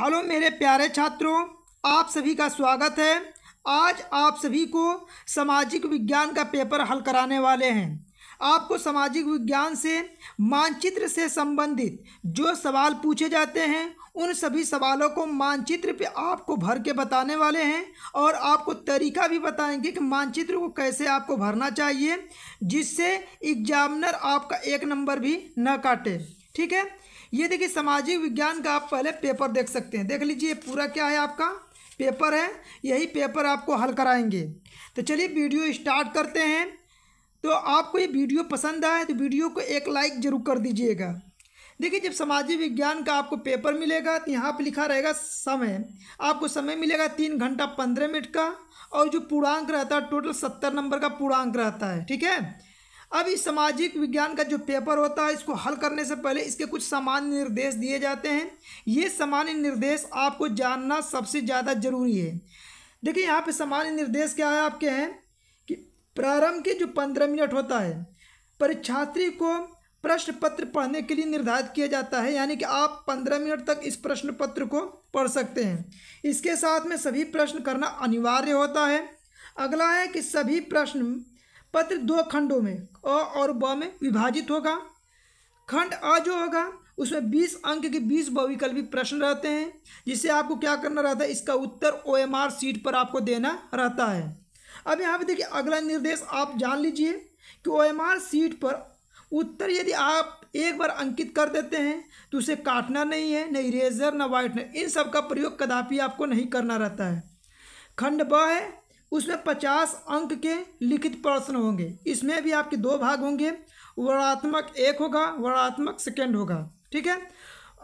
Hello मेरे प्यारे छात्रों, आप सभी का स्वागत है। आज आप सभी को सामाजिक विज्ञान का पेपर हल कराने वाले हैं। आपको सामाजिक विज्ञान से, मानचित्र से संबंधित जो सवाल पूछे जाते हैं, उन सभी सवालों को मानचित्र पे आपको भर के बताने वाले हैं और आपको तरीका भी बताएँगे कि मानचित्र को कैसे आपको भरना चाहिए, जिससे एग्जामिनर आपका एक नंबर भी न काटे। ठीक है? ये देखिए, सामाजिक विज्ञान का आप पहले पेपर देख सकते हैं। देख लीजिए, पूरा क्या है आपका? पेपर है, यही पेपर आपको हल कराएँगे। तो चलिए वीडियो स्टार्ट करते हैं। तो आपको ये वीडियो पसंद आए तो वीडियो को एक लाइक ज़रूर कर दीजिएगा। देखिए, जब सामाजिक विज्ञान का आपको पेपर मिलेगा तो यहाँ पर लिखा रहेगा समय। आपको समय मिलेगा तीन घंटा पंद्रह मिनट का, और जो पूर्णांक रहता है टोटल सत्तर नंबर का पूर्णांक रहता है, ठीक है? अब इस सामाजिक विज्ञान का जो पेपर होता है, इसको हल करने से पहले इसके कुछ सामान्य निर्देश दिए जाते हैं। ये सामान्य निर्देश आपको जानना सबसे ज़्यादा ज़रूरी है। देखिए, यहाँ पे सामान्य निर्देश क्या है आपके हैं कि प्रारंभ के जो पंद्रह मिनट होता है, परीक्षार्थी को प्रश्न पत्र पढ़ने के लिए निर्धारित किया जाता है, यानी कि आप पंद्रह मिनट तक इस प्रश्न पत्र को पढ़ सकते हैं। इसके साथ में सभी प्रश्न करना अनिवार्य होता है। अगला है कि सभी प्रश्न पत्र दो खंडों में, अ और ब में विभाजित होगा। खंड अ जो होगा, उसमें बीस अंक के बीस बहुविकल्पी प्रश्न रहते हैं, जिससे आपको क्या करना रहता है, इसका उत्तर ओ एम आर सीट पर आपको देना रहता है। अब यहाँ पे देखिए, अगला निर्देश आप जान लीजिए कि ओ एम आर सीट पर उत्तर यदि आप एक बार अंकित कर देते हैं तो उसे काटना नहीं है न इरेजर न वाइटनर इन सब का प्रयोग कदापि आपको नहीं करना रहता है। खंड ब है उसमें पचास अंक के लिखित प्रश्न होंगे। इसमें भी आपके दो भाग होंगे। वर्णात्मक एक होगा, वर्णात्मक सेकेंड होगा। ठीक है?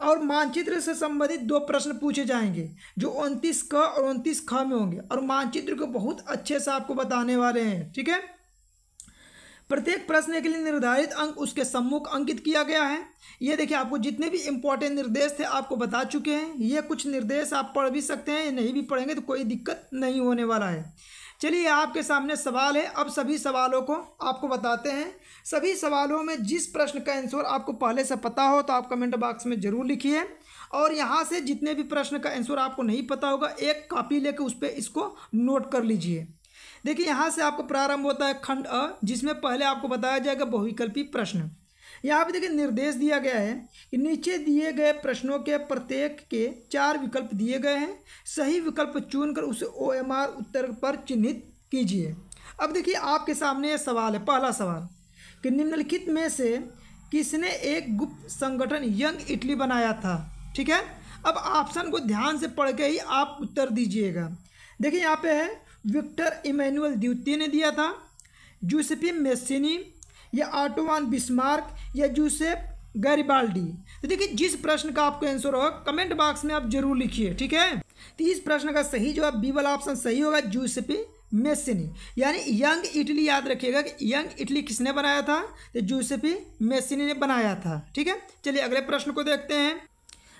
और मानचित्र से संबंधित दो प्रश्न पूछे जाएँगे, जो उनतीस क और उनतीस ख में होंगे। और मानचित्र को बहुत अच्छे से आपको बताने वाले हैं। ठीक है? प्रत्येक प्रश्न के लिए निर्धारित अंक उसके सम्मुख अंकित किया गया है। ये देखिए, आपको जितने भी इंपॉर्टेंट निर्देश थे, आपको बता चुके हैं। ये कुछ निर्देश आप पढ़ भी सकते हैं, नहीं भी पढ़ेंगे तो कोई दिक्कत नहीं होने वाला है। चलिए आपके सामने सवाल है। अब सभी सवालों को आपको बताते हैं। सभी सवालों में जिस प्रश्न का आंसर आपको पहले से पता हो तो आप कमेंट बॉक्स में ज़रूर लिखिए। और यहाँ से जितने भी प्रश्न का आंसर आपको नहीं पता होगा, एक कॉपी लेकर उस पर इसको नोट कर लीजिए। देखिए, यहाँ से आपको प्रारंभ होता है खंड अ, जिसमें पहले आपको बताया जाएगा बहुविकल्पी प्रश्न। यहाँ पे देखिए, निर्देश दिया गया है कि नीचे दिए गए प्रश्नों के प्रत्येक के चार विकल्प दिए गए हैं। सही विकल्प चुनकर उसे ओ एम आर उत्तर पर चिन्हित कीजिए। अब देखिए, आपके सामने ये सवाल है, पहला सवाल कि निम्नलिखित में से किसने एक गुप्त संगठन यंग इटली बनाया था? ठीक है? अब ऑप्शन को ध्यान से पढ़ के ही आप उत्तर दीजिएगा। देखिए, यहाँ पे है विक्टर इमैनुअल द्वितीय ने दिया था, जूसेफी मेसिनी या ऑटोवान बिस्मार्क या जूसेफ गैरिबाल्डी। तो देखिए, जिस प्रश्न का आपको आंसर होगा कमेंट बॉक्स में आप ज़रूर लिखिए, ठीक है? तो इस प्रश्न का सही जवाब बी वाला ऑप्शन सही होगा, जूसेफी मेसिनी यानी यंग इटली याद रखिएगा कि यंग इटली किसने बनाया था? तो जूसेफी मेसिनी ने बनाया था, ठीक है? चलिए अगले प्रश्न को देखते हैं।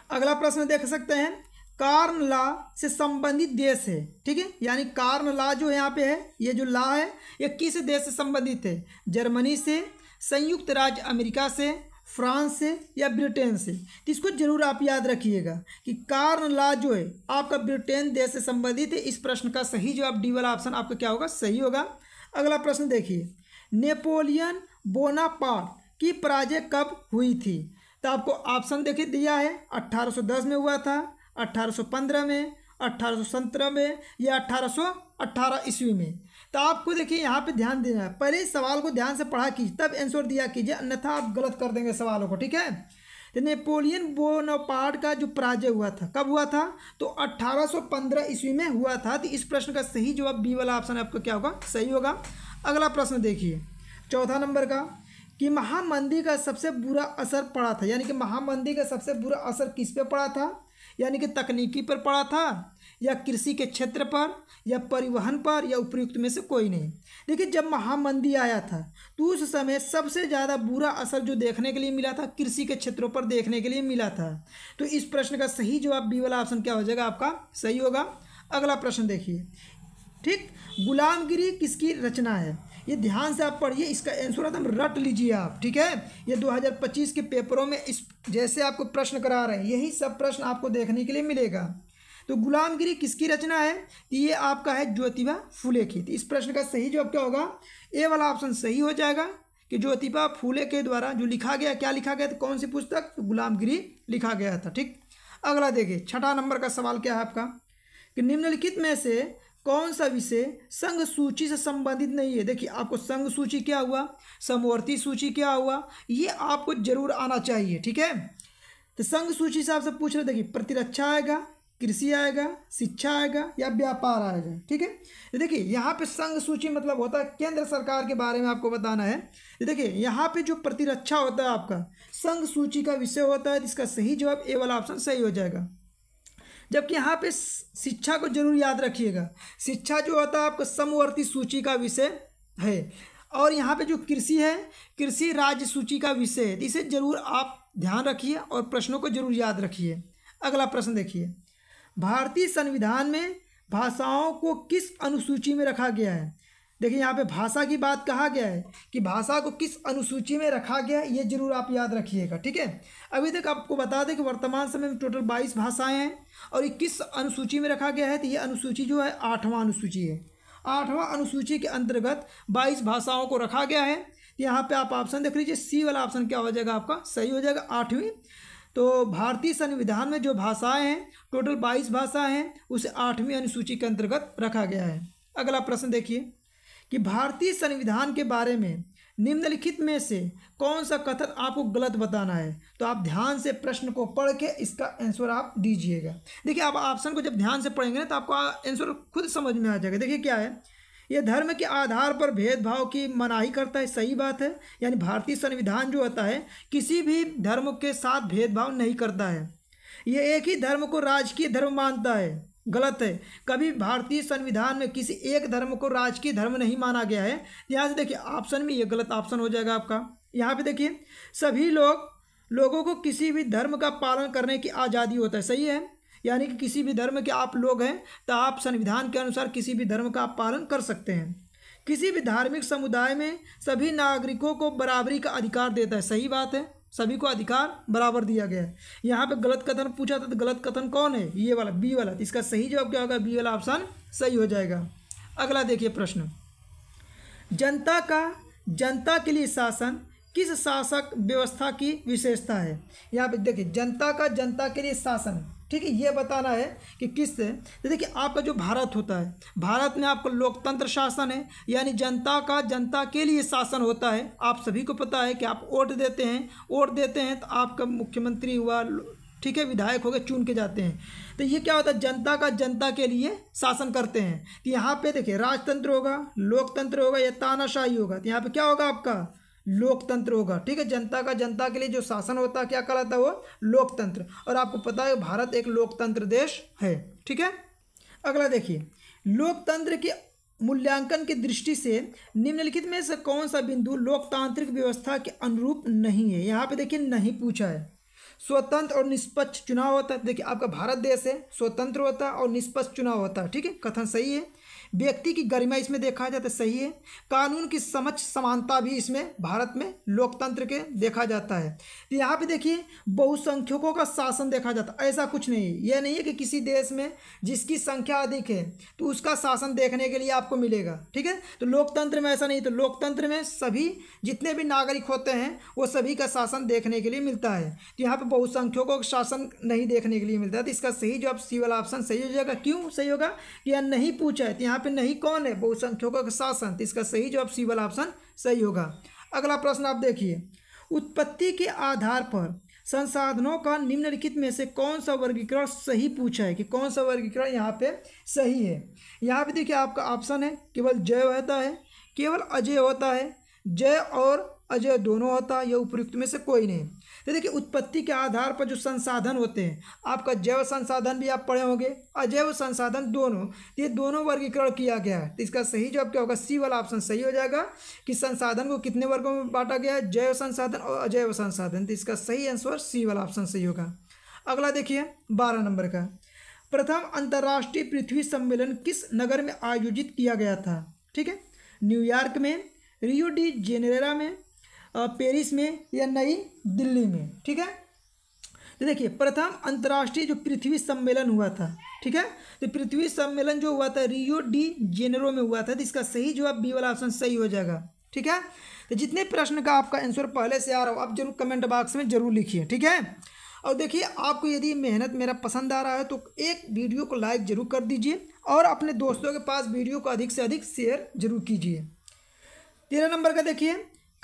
अगला प्रश्न देख सकते हैं। कार्न ला से संबंधित देश है, ठीक है? यानी कार्न ला जो यहाँ पे है, ये जो ला है, ये किस देश से संबंधित है? जर्मनी से, संयुक्त राज्य अमेरिका से, फ्रांस से या ब्रिटेन से? तो इसको ज़रूर आप याद रखिएगा कि कार्न ला जो है, आपका ब्रिटेन देश से संबंधित है। इस प्रश्न का सही जवाब, डी वाला ऑप्शन आपका क्या होगा? सही होगा। अगला प्रश्न देखिए। नेपोलियन बोनापार्ट की पराजय कब हुई थी? तो आपको ऑप्शन देखिए, दिया है 1810 में हुआ था। 1815 में अट्ठारह में या 1818 ईस्वी में। तो आपको देखिए, यहाँ पे ध्यान देना है। पहले इस सवाल को ध्यान से पढ़ा कीजिए, तब आंसर दिया कीजिए, अन्यथा आप गलत कर देंगे सवालों को, ठीक है? तो नेपोलियन बोनापार्ट का जो पराजय हुआ था, कब हुआ था? तो 1815 ईस्वी में हुआ था। तो इस प्रश्न का सही जवाब बी वाला ऑप्शन आपका क्या होगा? सही होगा। अगला प्रश्न देखिए, चौथा नंबर का, कि महामंदी का सबसे बुरा असर पड़ा था, यानी कि महामंदी का सबसे बुरा असर किस पे पड़ा था? यानी कि तकनीकी पर पड़ा था, या कृषि के क्षेत्र पर, या परिवहन पर, या उपयुक्त में से कोई नहीं। देखिए, जब महामंदी आया था तो उस समय सबसे ज़्यादा बुरा असर जो देखने के लिए मिला था, कृषि के क्षेत्रों पर देखने के लिए मिला था। तो इस प्रश्न का सही जवाब बी वाला ऑप्शन क्या हो जाएगा? आपका सही होगा। अगला प्रश्न देखिए। ठीक, गुलामगिरी किसकी रचना है? ये ध्यान से आप पढ़िए, इसका आंसर एकदम रट लीजिए आप, ठीक है? ये 2025 के पेपरों में इस जैसे आपको प्रश्न करा रहे हैं, यही सब प्रश्न आपको देखने के लिए मिलेगा। तो गुलामगिरी किसकी रचना है? ये आपका है ज्योतिबा फूले की। तो इस प्रश्न का सही जवाब क्या होगा? ए वाला ऑप्शन सही हो जाएगा कि ज्योतिबा फूले के द्वारा जो लिखा गया, क्या लिखा गया था, कौन सी पुस्तक? तो गुलामगिरी लिखा गया था, ठीक? अगला देखिए, छठा नंबर का सवाल क्या है आपका? कि निम्नलिखित में से कौन सा विषय संघ सूची से संबंधित नहीं है? देखिए, आपको संघ सूची क्या हुआ? समवर्ती सूची क्या हुआ? ये आपको ज़रूर आना चाहिए, ठीक है? तो संघ सूची से आपसे पूछ रहे देखिए, प्रतिरक्षा आएगा, कृषि आएगा, शिक्षा आएगा या व्यापार आएगा, ठीक है? तो देखिए, यहाँ पे संघ सूची मतलब होता है केंद्र सरकार के बारे में आपको बताना है। तो देखिए, यहाँ पे जो प्रतिरक्षा होता है आपका, संघ सूची का विषय होता है इसका सही जवाब ए वाला ऑप्शन सही हो जाएगा। जबकि यहाँ पे शिक्षा को ज़रूर याद रखिएगा। शिक्षा जो होता है आपका समवर्ती सूची का विषय है। और यहाँ पे जो कृषि है, कृषि राज्य सूची का विषय है, इसे ज़रूर आप ध्यान रखिए और प्रश्नों को ज़रूर याद रखिए। अगला प्रश्न देखिए। भारतीय संविधान में भाषाओं को किस अनुसूची में रखा गया है? देखिए, यहाँ पे भाषा की बात कहा गया है कि भाषा को किस अनुसूची में रखा गया है, ये ज़रूर आप याद रखिएगा, ठीक है? अभी तक आपको बता दें कि वर्तमान समय में टोटल बाईस भाषाएँ हैं और ये किस अनुसूची में रखा गया है तो ये अनुसूची जो है आठवां अनुसूची है। आठवां अनुसूची के अंतर्गत बाईस भाषाओं को रखा गया है। यहाँ पे आप ऑप्शन देख लीजिए सी वाला ऑप्शन क्या हो जाएगा आपका? सही हो जाएगा आठवीं। तो भारतीय संविधान में जो भाषाएँ हैं, टोटल बाईस भाषा हैं, उसे आठवीं अनुसूची के अंतर्गत रखा गया है। अगला प्रश्न देखिए। कि भारतीय संविधान के बारे में निम्नलिखित में से कौन सा कथन आपको गलत बताना है? तो आप ध्यान से प्रश्न को पढ़ के इसका आंसर आप दीजिएगा। देखिए, आप ऑप्शन को जब ध्यान से पढ़ेंगे ना तो आपको आंसर खुद समझ में आ जाएगा। देखिए क्या है? यह धर्म के आधार पर भेदभाव की मनाही करता है, सही बात है। यानी भारतीय संविधान जो होता है, किसी भी धर्म के साथ भेदभाव नहीं करता है। यह एक ही धर्म को राजकीय धर्म मानता है। गलत है। कभी भारतीय संविधान में किसी एक धर्म को राजकीय धर्म नहीं माना गया है। यहाँ से देखिए ऑप्शन में ये गलत ऑप्शन हो जाएगा आपका। यहाँ पे देखिए, सभी लोग, लोगों को किसी भी धर्म का पालन करने की आज़ादी होता है। सही है? यानी कि किसी भी धर्म के आप लोग हैं तो आप संविधान के अनुसार किसी भी धर्म का आप पालन कर सकते हैं। किसी भी धार्मिक समुदाय में सभी नागरिकों को बराबरी का अधिकार देता है। सही बात है? सभी को अधिकार बराबर दिया गया है। यहाँ पे गलत कथन पूछा था तो गलत कथन कौन है? ये वाला, बी वाला। इसका सही जवाब क्या होगा? बी वाला ऑप्शन सही हो जाएगा। अगला देखिए प्रश्न। जनता का, जनता के लिए शासन किस शासक व्यवस्था की विशेषता है? यहाँ पे देखिए, जनता का, जनता के लिए शासन। ठीक है, ये बताना है कि किस तो देखिए, आपका जो भारत होता है, भारत में आपका लोकतंत्र शासन है, यानी जनता का, जनता के लिए शासन होता है। आप सभी को पता है कि आप वोट देते हैं, वोट देते हैं तो आपका मुख्यमंत्री हुआ, ठीक है, विधायक हो गए, चुन के जाते हैं। तो ये क्या होता है, जनता का, जनता के लिए शासन करते हैं। तो यहाँ पे देखिए, राजतंत्र होगा, लोकतंत्र होगा, या तानाशाही होगा तो यहाँ पे क्या होगा आपका? लोकतंत्र होगा। ठीक है, जनता का, जनता के लिए जो शासन होता है, क्या कहलाता है वो? लोकतंत्र। और आपको पता है, भारत एक लोकतंत्र देश है। ठीक है? अगला देखिए। लोकतंत्र के मूल्यांकन की दृष्टि से निम्नलिखित में से कौन सा बिंदु लोकतांत्रिक व्यवस्था के अनुरूप नहीं है? यहाँ पे देखिए, नहीं पूछा है। स्वतंत्र और निष्पक्ष चुनाव होता है। देखिए, आपका भारत देश है, स्वतंत्र होता है और निष्पक्ष चुनाव होता है। ठीक है? कथन सही है? व्यक्ति की गरिमा इसमें देखा जाता है, सही है। कानून की समझ, समानता भी इसमें भारत में लोकतंत्र के देखा जाता है। तो यहाँ पे देखिए, बहुसंख्यकों का शासन देखा जाता है। ऐसा कुछ नहीं यह नहीं है कि किसी देश में जिसकी संख्या अधिक है तो उसका शासन देखने के लिए आपको मिलेगा, ठीक है? तो लोकतंत्र में ऐसा नहीं तो लोकतंत्र में सभी, जितने भी नागरिक होते हैं, वो सभी का शासन देखने के लिए मिलता है। तो यहाँ पर बहुसंख्यकों का शासन नहीं देखने के लिए मिलता है। तो इसका सही जवाब, सी वाला ऑप्शन सही हो जाएगा। क्यों सही होगा? कि यह नहीं पूछा है। तो यहाँ पे नहीं कौन है? बहुसंख्यकों का शासन तो इसका सही जवाब सी वाला ऑप्शन सही होगा। अगला प्रश्न आप देखिए। उत्पत्ति के आधार पर संसाधनों का निम्नलिखित में से कौन सा वर्गीकरण सही पूछा है कि कौन सा वर्गीकरण यहाँ पे सही है? यहाँ पे देखिए आपका ऑप्शन है, केवल जय होता है, केवल अजय होता है, जय और अजय दोनों होता है, यह उपयुक्त में से कोई नहीं। तो देखिए, उत्पत्ति के आधार पर जो संसाधन होते हैं, आपका जैव संसाधन भी आप पढ़े होंगे अजैव संसाधन दोनों, ये दोनों वर्गीकरण किया गया है। तो इसका सही जवाब क्या होगा? सी वाला ऑप्शन सही हो जाएगा कि संसाधन को कितने वर्गों में बांटा गया है? जैव संसाधन और अजैव संसाधन। तो इसका सही आंसर सी वाला ऑप्शन सही होगा। अगला देखिए, बारह नंबर का। प्रथम, अंतर्राष्ट्रीय पृथ्वी सम्मेलन किस नगर में आयोजित किया गया था? ठीक है? न्यूयॉर्क में, रियो डी जेनेरा में पेरिस में या नई दिल्ली में, ठीक है? तो देखिए, प्रथम अंतर्राष्ट्रीय जो पृथ्वी सम्मेलन हुआ था, ठीक है? तो पृथ्वी सम्मेलन जो हुआ था रियो डी जेनेरो में हुआ था तो इसका सही जवाब बी वाला ऑप्शन सही हो जाएगा, ठीक है? तो जितने प्रश्न का आपका आंसर पहले से आ रहा हो, आप ज़रूर कमेंट बॉक्स में ज़रूर लिखिए, ठीक है? और देखिए, आपको यदि मेहनत मेरा पसंद आ रहा है तो एक वीडियो को लाइक ज़रूर कर दीजिए और अपने दोस्तों के पास वीडियो को अधिक से अधिक शेयर ज़रूर कीजिए। तेरह नंबर का देखिए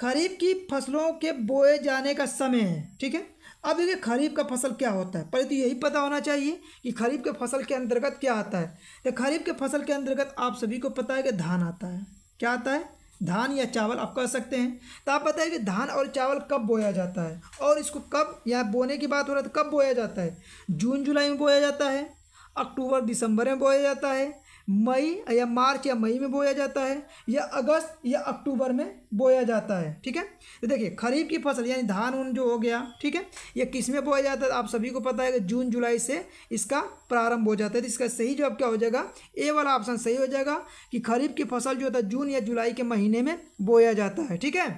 खरीफ की फ़सलों के बोए जाने का समय है, ठीक है? अब देखिए खरीफ का फ़सल क्या होता है? पहले तो यही पता होना चाहिए कि खरीफ के फ़सल के अंतर्गत क्या आता है। तो खरीफ के फ़सल के अंतर्गत आप सभी को पता है कि धान आता है। क्या आता है? धान या चावल, आप कह सकते हैं। तो आप बताइए कि धान और चावल कब बोया जाता है? और इसको कब या बोने की बात हो रहा है तो कब बोया जाता है? जून, जुलाई में बोया जाता है, अक्टूबर, दिसंबर में बोया जाता है मई या मार्च या मई में बोया जाता है, या अगस्त या अक्टूबर में बोया जाता है, ठीक है? तो देखिए, खरीफ की फ़सल यानी धान उन जो हो गया, ठीक है? ये किसमें बोया जाता है? आप सभी को पता है कि जून, जुलाई से इसका प्रारंभ हो जाता है। तो इसका सही जवाब क्या हो जाएगा? ए वाला ऑप्शन सही हो जाएगा कि खरीफ की फ़सल जो होता है, जून या जुलाई के महीने में बोया जाता है, ठीक है?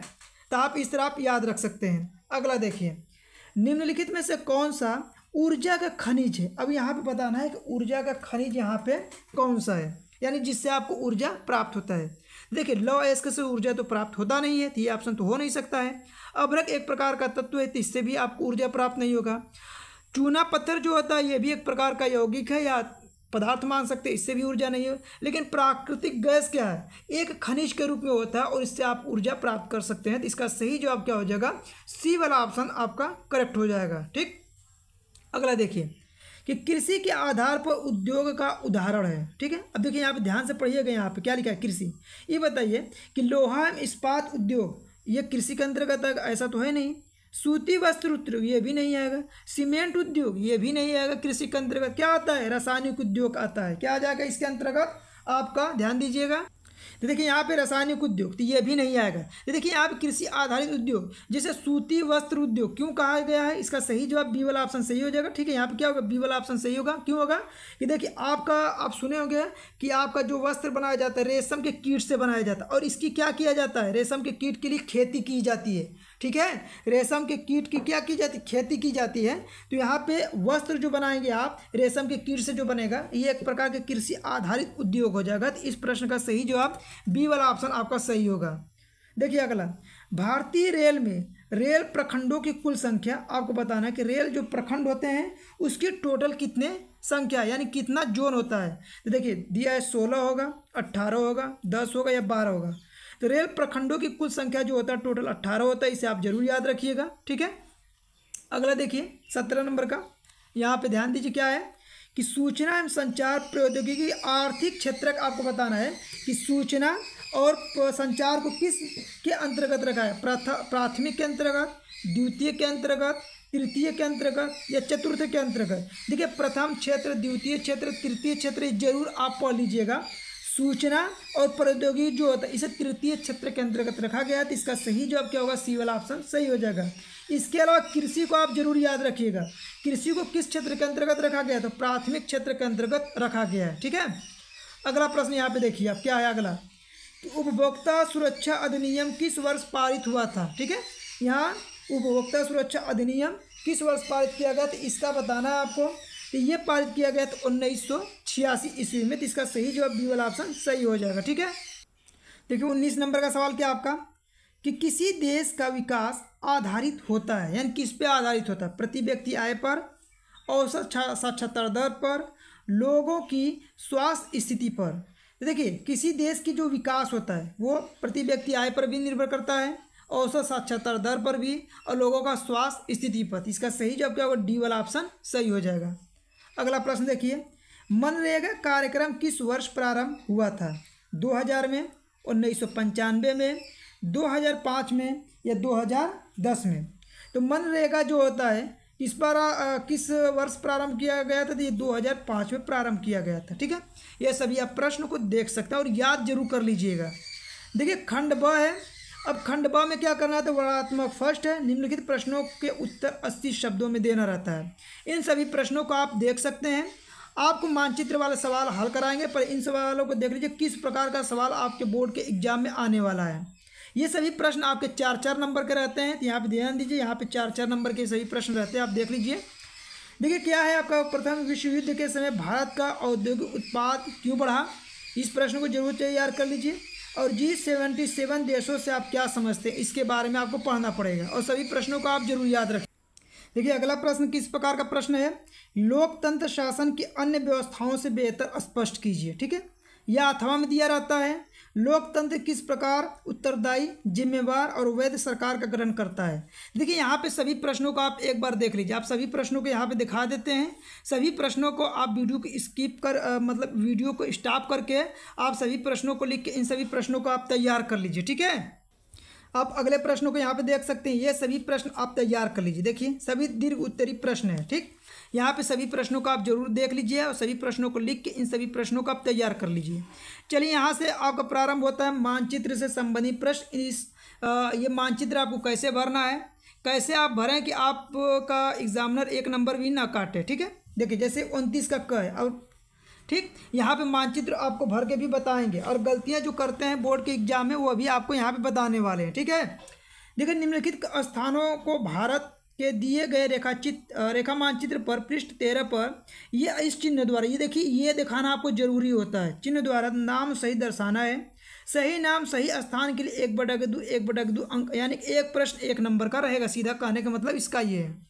तो आप इस तरह आप याद रख सकते हैं। अगला देखिए, निम्नलिखित में से कौन सा ऊर्जा का खनिज है। अब यहाँ पे बताना है कि ऊर्जा का खनिज यहाँ पे कौन सा है? यानी जिससे आपको ऊर्जा प्राप्त होता है। देखिए लौ एस्क से ऊर्जा तो प्राप्त होता नहीं है तो ये ऑप्शन तो हो नहीं सकता है। अभ्रक एक प्रकार का तत्व है तो इससे भी आपको ऊर्जा प्राप्त नहीं होगा। चूना पत्थर जो होता है, ये भी एक प्रकार का यौगिक है, या पदार्थ मान सकते हैं, इससे भी ऊर्जा नहीं है। लेकिन प्राकृतिक गैस क्या है? एक खनिज के रूप में होता है, और इससे आप ऊर्जा प्राप्त कर सकते हैं। तो इसका सही जवाब क्या हो जाएगा? सी वाला ऑप्शन आपका करेक्ट हो जाएगा। ठीक? अगला देखिए कि कृषि के आधार पर उद्योग का उदाहरण है, ठीक है? अब देखिए यहाँ पे ध्यान से पढ़िएगा यहाँ पे, क्या लिखा है? कृषि। ये बताइए कि लोहा इस्पात उद्योग, ये कृषि के अंतर्गत ऐसा तो है नहीं। सूती वस्त्र उद्योग, ये भी नहीं आएगा। सीमेंट उद्योग, ये भी नहीं आएगा कृषि के अंतर्गत। क्या आता है? रासायनिक उद्योग आता है। क्या आ जाएगा इसके अंतर्गत? आपका ध्यान दीजिएगा। तो देखिए यहाँ पे रासायनिक उद्योग तो ये भी नहीं आएगा। तो देखिए यहाँ पे कृषि आधारित उद्योग, जैसे सूती वस्त्र उद्योग क्यों कहा गया है? इसका सही जवाब बी वाला ऑप्शन सही हो जाएगा। ठीक है, यहाँ पे क्या होगा? बी वाला ऑप्शन सही होगा। क्यों होगा? कि देखिए, आपका, आप सुने होंगे कि आपका जो वस्त्र बनाया जाता है, रेशम के कीट से बनाया जाता है और इसकी क्या किया जाता है? रेशम के कीट के लिए खेती की जाती है। ठीक है? रेशम के कीट की क्या की जाती, खेती की जाती है। तो यहाँ पे वस्त्र जो बनाएँगे आप, रेशम के कीट से जो बनेगा, ये एक प्रकार के कृषि आधारित उद्योग हो जाएगा। तो इस प्रश्न का सही जवाब बी वाला ऑप्शन आपका सही होगा। देखिए अगला, भारतीय रेल में रेल प्रखंडों की कुल संख्या आपको बताना है कि रेल जो प्रखंड होते हैं, उसकी टोटल कितने संख्या, यानी कितना जोन होता है। तो देखिए, दिया है सोलह होगा अट्ठारह होगा, दस होगा या बारह होगा। तो रेल प्रखंडों की कुल संख्या जो होता है टोटल अट्ठारह होता है, इसे आप ज़रूर याद रखिएगा, ठीक है? अगला देखिए, सत्रह नंबर का। यहाँ पे ध्यान दीजिए क्या है कि सूचना एवं संचार प्रौद्योगिकी आर्थिक क्षेत्र का आपको बताना है कि सूचना और संचार को किस के अंतर्गत रखा है? प्राथमिक के अंतर्गत, द्वितीय के अंतर्गत, तृतीय के अंतर्गत या चतुर्थ के अंतर्गत? देखिए, प्रथम क्षेत्र, द्वितीय क्षेत्र, तृतीय क्षेत्र ज़रूर आप पढ़ लीजिएगा। सूचना और प्रौद्योगिकी जो होता है, इसे तृतीय क्षेत्र के अंतर्गत रखा गया तो इसका सही जवाब क्या होगा? सी वाला ऑप्शन सही हो जाएगा। इसके अलावा कृषि को आप ज़रूर याद रखिएगा। कृषि को किस क्षेत्र के अंतर्गत रखा गया तो प्राथमिक क्षेत्र के अंतर्गत रखा गया है, ठीक है? अगला प्रश्न यहाँ पे देखिए आप क्या है अगला? तो उपभोक्ता सुरक्षा अधिनियम किस वर्ष पारित हुआ था, ठीक है? यहाँ उपभोक्ता सुरक्षा अधिनियम किस वर्ष पारित किया गया तो इसका बताना है आपको। तो ये पारित किया गया था उन्नीस सौ छियासी ईस्वी में तो इसका सही जवाब बी वाला ऑप्शन सही हो जाएगा, ठीक है? देखिए, उन्नीस नंबर का सवाल क्या आपका? कि किसी देश का विकास आधारित होता है, यानी किस पे आधारित होता है? प्रति व्यक्ति आय पर, औसत साक्षरता दर पर, लोगों की स्वास्थ्य स्थिति पर। तो देखिए, किसी देश की जो विकास होता है, वो प्रति व्यक्ति आय पर भी निर्भर करता है, औसत साक्षरता दर पर भी, और लोगों का स्वास्थ्य स्थिति पर। इसका सही जवाब क्या होगा? डी वाला ऑप्शन सही हो जाएगा। अगला प्रश्न देखिए। मनरेगा कार्यक्रम किस वर्ष प्रारंभ हुआ था? 2000 में, उन्नीस सौ पंचानवे में 2005 में या 2010 में? तो मनरेगा जो होता है, किस बार किस वर्ष प्रारंभ किया गया था? तो ये 2005 में प्रारंभ किया गया था, ठीक है? ये सभी आप प्रश्न को देख सकते हैं और याद ज़रूर कर लीजिएगा। देखिए, खंड ब है अब खंड में क्या करना है? तो वर्णात्मक फ़र्स्ट है, निम्नलिखित प्रश्नों के उत्तर अस्सी शब्दों में देना रहता है। इन सभी प्रश्नों को आप देख सकते हैं। आपको मानचित्र वाले सवाल हल कराएँगे, पर इन सवालों को देख लीजिए किस प्रकार का सवाल आपके बोर्ड के एग्ज़ाम में आने वाला है। ये सभी प्रश्न आपके चार चार नंबर के रहते हैं तो यहाँ पे ध्यान दीजिए, यहाँ पे चार चार नंबर के सभी प्रश्न रहते हैं, आप देख लीजिए। देखिए, क्या है आपका प्रथम विश्व युद्ध के समय भारत का औद्योगिक उत्पाद क्यों बढ़ा? इस प्रश्न को ज़रूर तैयार कर लीजिए। और जी सेवेंटी सेवन देशों से आप क्या समझते हैं? इसके बारे में आपको पढ़ना पड़ेगा। और सभी प्रश्नों को आप ज़रूर याद रखें। देखिए, अगला प्रश्न किस प्रकार का प्रश्न है? लोकतंत्र शासन की अन्य व्यवस्थाओं से बेहतर स्पष्ट कीजिए, ठीक है? यह अथवा में दिया रहता है लोकतंत्र किस प्रकार उत्तरदायी जिम्मेवार और वैध सरकार का गठन करता है? देखिए यहाँ पे सभी प्रश्नों को आप एक बार देख लीजिए। आप सभी प्रश्नों को यहाँ पे दिखा देते हैं। सभी प्रश्नों को आप वीडियो को स्किप कर आ, मतलब वीडियो को स्टॉप करके आप सभी प्रश्नों को लिख के इन सभी प्रश्नों को आप तैयार कर लीजिए ठीक है? आप अगले प्रश्नों को यहाँ पे देख सकते हैं। ये सभी प्रश्न आप तैयार कर लीजिए। देखिए सभी दीर्घ उत्तरी प्रश्न है ठीक? यहाँ पे सभी प्रश्नों को आप ज़रूर देख लीजिए और सभी प्रश्नों को लिख के इन सभी प्रश्नों को आप तैयार कर लीजिए। चलिए यहाँ से आपका प्रारंभ होता है मानचित्र से संबंधित प्रश्न। इस आ, ये मानचित्र आपको कैसे भरना है? कैसे आप भरें कि आपका एग्जामिनर एक नंबर भी ना काटे ठीक है? देखिए जैसे उनतीस का क है अब ठीक? यहाँ पे मानचित्र आपको भर के भी बताएँगे और गलतियाँ जो करते हैं बोर्ड के एग्ज़ाम में वो भी आपको यहाँ पे बताने वाले हैं ठीक है? देखिए निम्नलिखित स्थानों को भारत के दिए गए रेखाचित रेखा मानचित्र पर, पृष्ठ तेरह पर, ये इस चिन्ह द्वारा, ये देखिए, ये दिखाना आपको ज़रूरी होता है। चिन्ह द्वारा नाम सही दर्शाना है। सही नाम, सही स्थान के लिए एक बटक दो, एक बटक दो अंक, यानी एक प्रश्न एक नंबर का रहेगा। सीधा कहने का मतलब इसका ये है।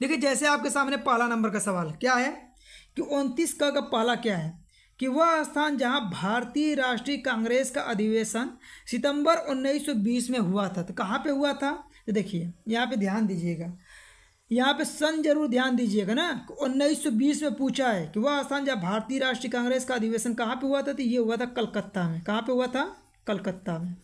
देखिए, जैसे आपके सामने पहला नंबर का सवाल, क्या है? कि उनतीस का पहला क्या है? कि वह स्थान जहाँ भारतीय राष्ट्रीय कांग्रेस का अधिवेशन सितंबर 1920 में हुआ था। तो कहाँ पे हुआ था? तो देखिए, यहाँ पे ध्यान दीजिएगा। यहाँ पे सन ज़रूर ध्यान दीजिएगा ना उन्नीस सौ बीस में पूछा है कि वह स्थान जहाँ भारतीय राष्ट्रीय कांग्रेस का अधिवेशन कहाँ पे हुआ था? तो ये हुआ था कलकत्ता में। कहाँ पे हुआ था? कलकत्ता में।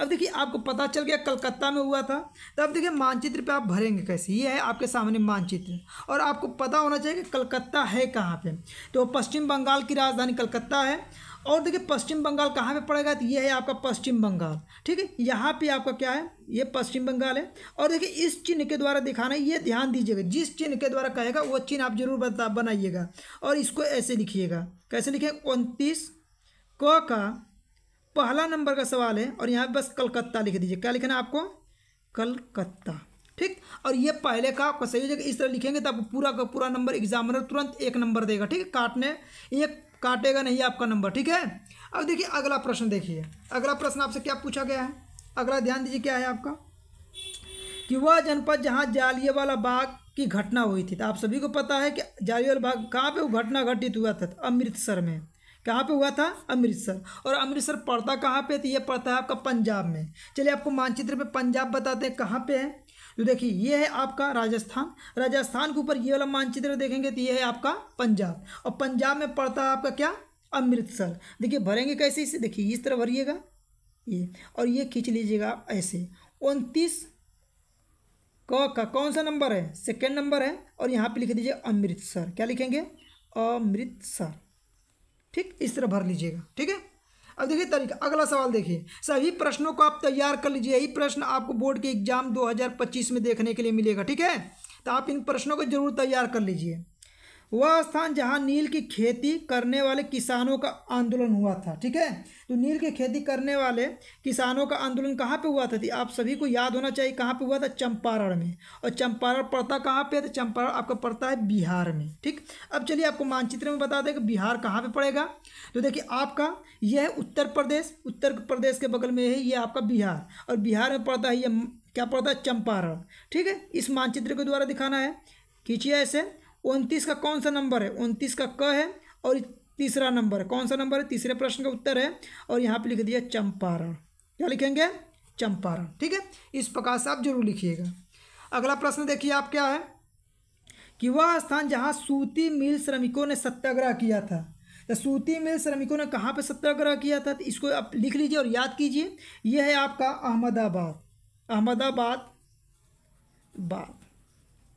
अब देखिए, आपको पता चल गया कलकत्ता में हुआ था। तो अब देखिए, मानचित्र पे आप भरेंगे कैसे? ये है आपके सामने मानचित्र। और आपको पता होना चाहिए कि कलकत्ता है कहाँ पे। तो पश्चिम बंगाल की राजधानी कलकत्ता है। और देखिए, पश्चिम बंगाल कहाँ पे पड़ेगा? तो ये है आपका पश्चिम बंगाल। ठीक है? यहाँ पे आपका क्या है? ये पश्चिम बंगाल है। और देखिए, इस चिन्ह के द्वारा दिखाना ये ध्यान दीजिएगा। जिस चिन्ह के द्वारा कहेगा, वो चिन्ह आप ज़रूर बता, बनाइएगा। और इसको ऐसे लिखिएगा। कैसे लिखे? उनतीस क का पहला नंबर का सवाल है और यहाँ बस कलकत्ता लिख दीजिए। क्या लिखना है आपको? कलकत्ता। ठीक? और ये पहले का आपका सही जगह इस तरह लिखेंगे तो आपको पूरा का पूरा नंबर एग्जामिनर तुरंत एक नंबर देगा। ठीक है? काटने ये काटेगा नहीं आपका नंबर। ठीक है? अब देखिए, अगला प्रश्न देखिए। अगला प्रश्न आपसे क्या पूछा गया है? अगला ध्यान दीजिए, क्या है आपका? कि वह जनपद जहाँ जालियावाला बाग की घटना हुई थी। तो आप सभी को पता है कि जालियावाला बाग कहाँ पे वो घटना घटित हुआ था? अमृतसर में। कहाँ पे हुआ था? अमृतसर। और अमृतसर पड़ता कहाँ पे तो ये पड़ता है आपका पंजाब में। चलिए आपको मानचित्र पे पंजाब बताते हैं कहाँ पे है। तो देखिए, ये है आपका राजस्थान। राजस्थान के ऊपर ये वाला मानचित्र देखेंगे तो ये है आपका पंजाब। और पंजाब में पड़ता है आपका क्या? अमृतसर। देखिए, भरेंगे कैसे इसे? देखिए, इस तरह भरिएगा। ये। और ये खींच लीजिएगा ऐसे। उनतीस क का कौन सा नंबर है? सेकेंड नंबर है। और यहाँ पे लिख दीजिए अमृतसर। क्या लिखेंगे? अमृतसर। ठीक, इस तरह भर लीजिएगा, ठीक है? अब देखिए तरीका, अगला सवाल देखिए। सभी प्रश्नों को आप तैयार कर लीजिए, यही प्रश्न आपको बोर्ड के एग्ज़ाम 2025 में देखने के लिए मिलेगा, ठीक है? तो आप इन प्रश्नों को ज़रूर तैयार कर लीजिए। वह स्थान जहाँ नील की खेती करने वाले किसानों का आंदोलन हुआ था, ठीक है? तो नील की खेती करने वाले किसानों का आंदोलन कहाँ पे हुआ था थी आप सभी को याद होना चाहिए कहाँ पे हुआ था? चंपारण में। और चंपारण पड़ता कहाँ पे तो चंपारण आपका पड़ता है बिहार में, ठीक? अब चलिए आपको मानचित्र में बता दें कि बिहार कहाँ पर पड़ेगा। तो देखिए, आपका यह है उत्तर प्रदेश उत्तर प्रदेश के बगल में है ये आपका बिहार। और बिहार में पड़ता है ये क्या पड़ता है? चंपारण, ठीक है? इस मानचित्र के द्वारा दिखाना है। खींचिए ऐसे उनतीस का कौन सा नंबर है? उनतीस का क है और तीसरा नंबर है। कौन सा नंबर है? तीसरे प्रश्न का उत्तर है और यहाँ पे लिख दिया चंपारण। क्या लिखेंगे? चंपारण। ठीक है? इस प्रकार से आप ज़रूर लिखिएगा। अगला प्रश्न देखिए, आप क्या है? कि वह स्थान जहाँ सूती मिल श्रमिकों ने सत्याग्रह किया था। तो सूती मिल श्रमिकों ने कहाँ पे सत्याग्रह किया था? तो इसको आप लिख लीजिए और याद कीजिए। यह है आपका अहमदाबाद। अहमदाबाद। बाद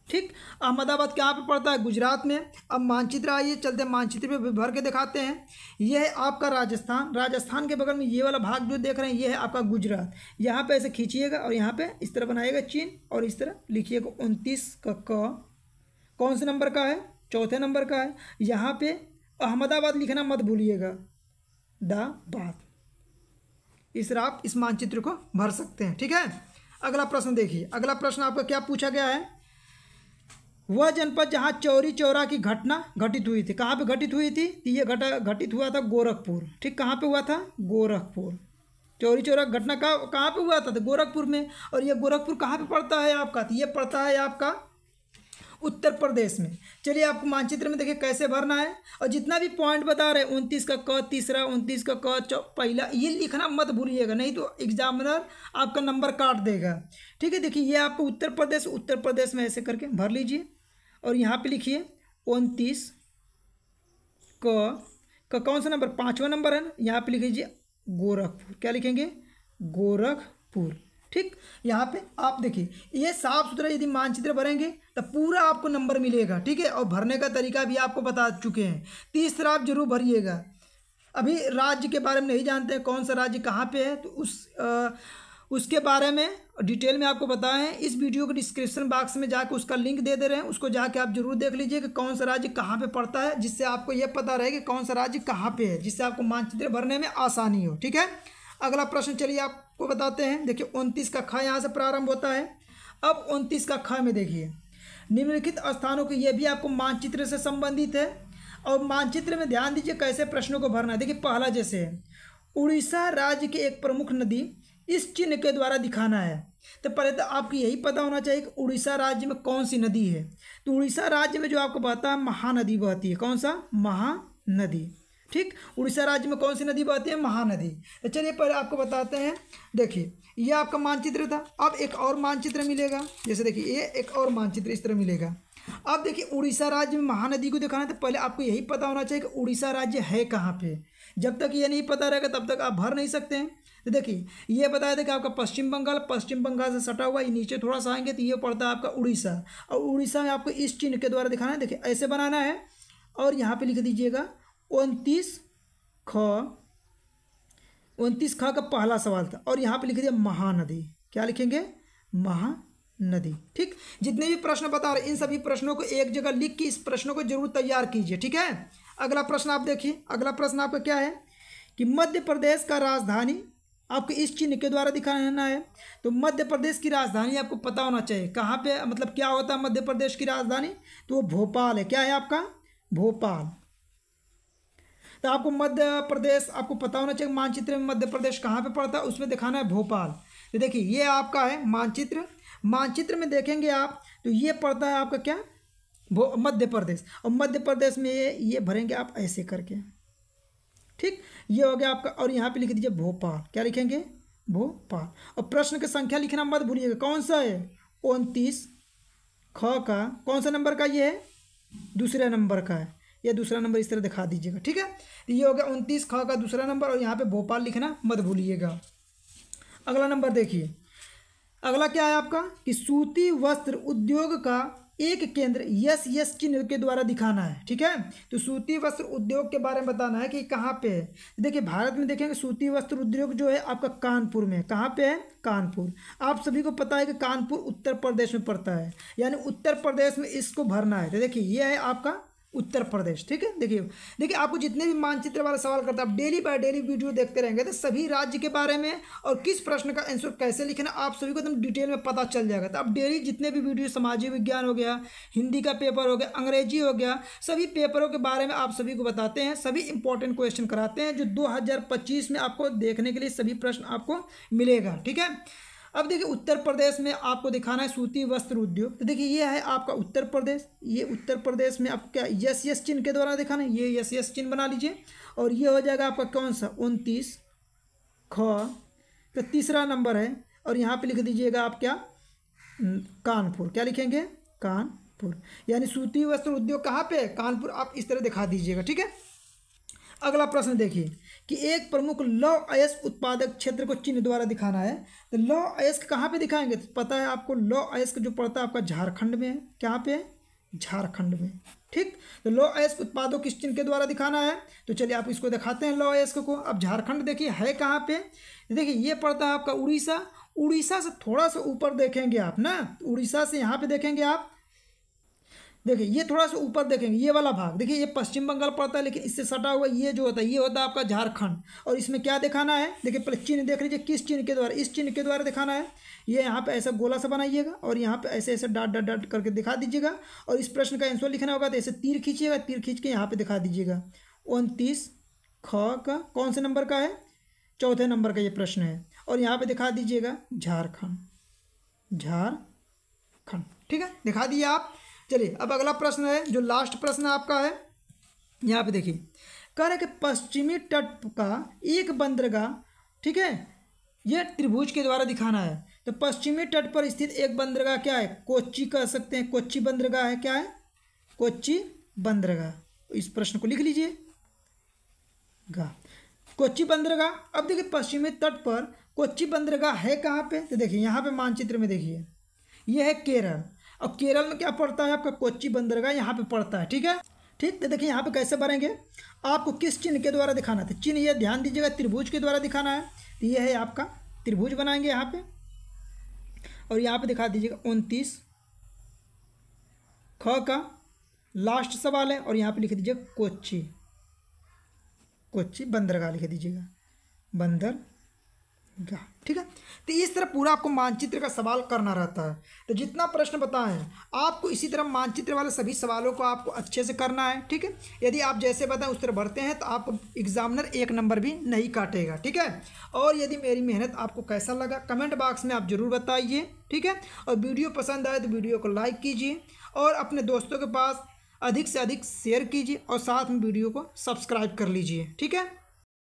ठीक, अहमदाबाद कहाँ पे पड़ता है, गुजरात में। अब मानचित्र आइए, चलते हैं मानचित्र पे भर के दिखाते हैं। ये है आपका राजस्थान राजस्थान के बगल में ये वाला भाग जो देख रहे हैं ये है आपका गुजरात। यहाँ पे ऐसे खींचिएगा और यहाँ पे इस तरह बनाइएगा चीन और इस तरह लिखिएगा उनतीस का क। कौन से नंबर का है? चौथे नंबर का है। यहाँ पे अहमदाबाद लिखना मत भूलिएगा। दा बात। इस आप इस मानचित्र को भर सकते हैं, ठीक है? अगला प्रश्न देखिए। अगला प्रश्न आपका क्या पूछा गया है? वह जनपद जहाँ चौरी चौरा की घटना घटित हुई थी। कहाँ पे घटित हुई थी? ये घटा, घटित हुआ था गोरखपुर। ठीक कहाँ पे हुआ था? गोरखपुर। चौरी चौरा घटना कहाँ कहाँ पे हुआ था? तो गोरखपुर में। और ये गोरखपुर कहाँ पे पड़ता है आपका? तो ये पड़ता है आपका उत्तर प्रदेश में। चलिए आपको मानचित्र में देखिए कैसे भरना है। और जितना भी पॉइंट बता रहे हैं, उनतीस का क, तीसरा, उनतीस का क पहला, ये लिखना मत भूलिएगा, नहीं तो एग्जामिनर आपका नंबर काट देगा। ठीक है, देखिए ये आपको उत्तर प्रदेश उत्तर प्रदेश में ऐसे करके भर लीजिए। और यहाँ पे लिखिए उनतीस क का कौन सा नंबर पाँचवा नंबर है ना? यहाँ पे लिख लीजिए गोरखपुर। क्या लिखेंगे? गोरखपुर। ठीक? यहाँ पे आप देखिए ये साफ़ सुथरा यदि मानचित्र भरेंगे तो पूरा आपको नंबर मिलेगा। ठीक है? और भरने का तरीका भी आपको बता चुके हैं। तीसरा आप ज़रूर भरिएगा। अभी राज्य के बारे में नहीं जानते हैं कौन सा राज्य कहाँ पे है तो उस आ, उसके बारे में डिटेल में आपको बताएँ। इस वीडियो के डिस्क्रिप्शन बॉक्स में जाकर उसका लिंक दे दे रहे हैं। उसको जाके आप ज़रूर देख लीजिए कि कौन सा राज्य कहाँ पे पड़ता है, जिससे आपको ये पता रहे कि कौन सा राज्य कहाँ पे है, जिससे आपको मानचित्र भरने में आसानी हो, ठीक है? अगला प्रश्न चलिए आपको बताते हैं। देखिए, उनतीस का ख यहाँ से प्रारंभ होता है। अब उनतीस का ख में देखिए। निम्नलिखित स्थानों को ये भी आपको मानचित्र से संबंधित है। और मानचित्र में ध्यान दीजिए कैसे प्रश्नों को भरना है। देखिए, पहला जैसे है, उड़ीसा राज्य की एक प्रमुख नदी इस चिन्ह के द्वारा दिखाना है। तो पहले तो आपको यही पता होना चाहिए कि उड़ीसा राज्य में कौन सी नदी है। तो उड़ीसा राज्य में जो आपको पता है, महानदी बहती है। कौन सा? महानदी। ठीक? उड़ीसा राज्य में कौन सी नदी बहती है? महानदी। तो चलिए पहले आपको बताते हैं। देखिए, ये आपका मानचित्र था। अब एक और मानचित्र मिलेगा। जैसे देखिए, ये एक और मानचित्र इस तरह मिलेगा। अब देखिए, उड़ीसा राज्य में महानदी को दिखाना है तो पहले आपको यही पता होना चाहिए कि उड़ीसा राज्य है कहाँ पे। जब तक ये नहीं पता रहेगा, तब तक आप भर नहीं सकते हैं। तो देखिए, ये बताया था कि आपका पश्चिम बंगाल पश्चिम बंगाल से सटा हुआ, ये नीचे थोड़ा सा आएँगे तो ये पड़ता है आपका उड़ीसा। और उड़ीसा में आपको इस चिन्ह के द्वारा दिखाना है, देखिए, ऐसे बनाना है, और यहाँ पे लिख दीजिएगा, उनतीस ख उनतीस ख का पहला सवाल था, और यहाँ पे लिख दिया महानदी। क्या लिखेंगे? महानदी। ठीक, जितने भी प्रश्न बता रहे इन सभी प्रश्नों को एक जगह लिख के इस प्रश्नों को ज़रूर तैयार कीजिए, ठीक है? अगला प्रश्न आप देखिए, अगला प्रश्न आपका क्या है? कि मध्य प्रदेश का राजधानी आपको इस चिन्ह के द्वारा दिखाना है। तो मध्य प्रदेश की राजधानी आपको पता होना चाहिए। कहाँ पे मतलब क्या होता है मध्य प्रदेश की राजधानी? तो वो भोपाल है। क्या है आपका? भोपाल। तो आपको मध्य प्रदेश, आपको पता होना चाहिए मानचित्र में मध्य प्रदेश कहाँ पे पड़ता है, उसमें दिखाना है भोपाल। तो देखिए, ये आपका है मानचित्र। मानचित्र में देखेंगे आप तो ये पड़ता है आपका क्या? भो मध्य प्रदेश। और मध्य प्रदेश में ये ये भरेंगे आप ऐसे करके। ठीक? ये हो गया आपका, और यहाँ पे लिख दीजिए भोपाल। क्या लिखेंगे? भोपाल। और प्रश्न की संख्या लिखना मत भूलिएगा। कौन सा है? उनतीस। ख का, कौन सा नंबर का ये है? दूसरे नंबर का है। ये दूसरा नंबर इस तरह दिखा दीजिएगा। ठीक है? तो ये हो गया उनतीस, ख का दूसरा नंबर, और यहाँ पे भोपाल लिखना मत भूलिएगा। अगला नंबर देखिए। अगला क्या है आपका? कि सूती वस्त्र उद्योग का एक केंद्र यस यस चिन्ह के द्वारा दिखाना है, ठीक है? तो सूती वस्त्र उद्योग के बारे में बताना है कि कहाँ पे है। देखिए, भारत में देखेंगे सूती वस्त्र उद्योग जो है आपका कानपुर में कहाँ पे है? कानपुर। आप सभी को पता है कि कानपुर उत्तर प्रदेश में पड़ता है, यानी उत्तर प्रदेश में इसको भरना है। तो देखिए, ये है आपका उत्तर प्रदेश, ठीक है? देखिए देखिए, आपको जितने भी मानचित्र वाला सवाल करता है, आप डेली बाय डेली वीडियो देखते रहेंगे तो सभी राज्य के बारे में और किस प्रश्न का आंसर कैसे लिखना, आप सभी को एकदम डिटेल में पता चल जाएगा। तो आप डेली जितने भी वीडियो सामाजिक विज्ञान हो गया, हिंदी का पेपर हो गया, अंग्रेज़ी हो गया, सभी पेपरों के बारे में आप सभी को बताते हैं, सभी इंपॉर्टेंट क्वेश्चन कराते हैं, जो दो हज़ार पच्चीस में आपको देखने के लिए सभी प्रश्न आपको मिलेगा, ठीक है? अब देखिए, उत्तर प्रदेश में आपको दिखाना है सूती वस्त्र उद्योग। तो देखिए, ये है आपका उत्तर प्रदेश। ये उत्तर प्रदेश में आपको क्या, यस यस चिन्ह के द्वारा दिखाना है? ये यस यस चिन्ह बना लीजिए। और ये हो जाएगा आपका कौन सा? उनतीस, ख तो तीसरा नंबर है। और यहाँ पे लिख दीजिएगा आप क्या? कानपुर। क्या लिखेंगे? कानपुर। यानी सूती वस्त्र उद्योग कहाँ पे कानपुर। आप इस तरह दिखा दीजिएगा, ठीक है? अगला प्रश्न देखिए। कि एक प्रमुख लौ अयस्क उत्पादक क्षेत्र को चिन्ह द्वारा दिखाना है। तो लौ अयस्क कहाँ पे दिखाएँगे? तो पता है आपको लौ अयस्क जो पड़ता है आपका झारखंड में है। कहाँ पे? झारखंड में। ठीक? तो लौ अयस्क उत्पादों किस चिन्ह के द्वारा दिखाना है? तो चलिए आप इसको दिखाते हैं लौ अयस्क को। अब झारखंड देखिए, है कहाँ पे? देखिए, ये पड़ता है आपका उड़ीसा। उड़ीसा से थोड़ा सा ऊपर देखेंगे आप ना? उड़ीसा से यहाँ पे देखेंगे आप। देखिए, ये थोड़ा सा ऊपर देखेंगे, ये वाला भाग। देखिए, ये पश्चिम बंगाल पड़ता है, लेकिन इससे सटा हुआ ये जो होता है, ये होता है आपका झारखंड। और इसमें क्या दिखाना है? देखिए, पहले चिन्ह देख लीजिए, किस चिन्ह के द्वारा, इस चिन्ह के द्वारा दिखाना है। ये यहाँ पे ऐसा गोला सा बनाइएगा, और यहाँ पे ऐसे ऐसे डाट डाट डाट करके दिखा दीजिएगा। और इस प्रश्न का आंसर लिखना होगा तो ऐसे तीर खींचिएगा, तीर खींच के यहाँ पे दिखा दीजिएगा। उनतीस, ख का, कौन से नंबर का है? चौथे नंबर का ये प्रश्न है। और यहाँ पे दिखा दीजिएगा, झारखंड। झारखंड। ठीक है? दिखा दिए आप। चलिए, अब अगला प्रश्न है, जो लास्ट प्रश्न आपका है, यहाँ पे देखिए। कह रहे कि पश्चिमी तट का एक बंदरगाह, ठीक है यह त्रिभुज के द्वारा दिखाना है। तो पश्चिमी तट पर स्थित एक बंदरगाह क्या है? कोच्चि कह सकते हैं। कोच्चि बंदरगाह है क्या है? कोच्चि बंदरगाह। इस प्रश्न को लिख लीजिए। गा कोच्चि बंदरगाह, अब देखिए पश्चिमी तट पर कोच्चि बंदरगाह है कहाँ पे? तो देखिए, यहाँ पे मानचित्र में देखिए। यह है केरल। और केरल में क्या पड़ता है? आपका कोच्चि बंदरगाह यहाँ पे पड़ता है, ठीक है? ठीक तो देखिए यहाँ पे कैसे भरेंगे आपको किस चिन्ह के द्वारा दिखाना था? चिन्ह ये ध्यान दीजिएगा, त्रिभुज के द्वारा दिखाना है। तो ये है आपका त्रिभुज बनाएँगे यहाँ पे। और यहाँ पे दिखा दीजिएगा उनतीस। ख का लास्ट सवाल है, और यहाँ पे लिख दीजिएगा कोच्चि। कोच्चि बंदरगाह लिख दीजिएगा। बंदरगाह ठीक है? तो इस तरह पूरा आपको मानचित्र का सवाल करना रहता है। तो जितना प्रश्न बताए, आपको इसी तरह मानचित्र वाले सभी सवालों को आपको अच्छे से करना है, ठीक है? यदि आप जैसे बताएँ, उस तरह भरते हैं तो आपको एग्जामिनर एक नंबर भी नहीं काटेगा, ठीक है? और यदि मेरी मेहनत आपको कैसा लगा कमेंट बॉक्स में आप ज़रूर बताइए, ठीक है? और वीडियो पसंद आए तो वीडियो को लाइक कीजिए और अपने दोस्तों के पास अधिक से अधिक शेयर कीजिए और साथ में वीडियो को सब्सक्राइब कर लीजिए, ठीक है?